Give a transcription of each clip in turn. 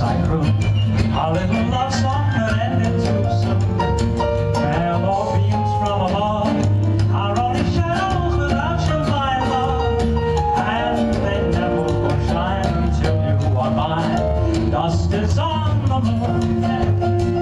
yes I could. Little love song could end it too soon. Mellow beams from above Our only shadows without you, my love. And they never will shine until you are mine. Dust is on the moon.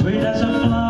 Sweet as a flower.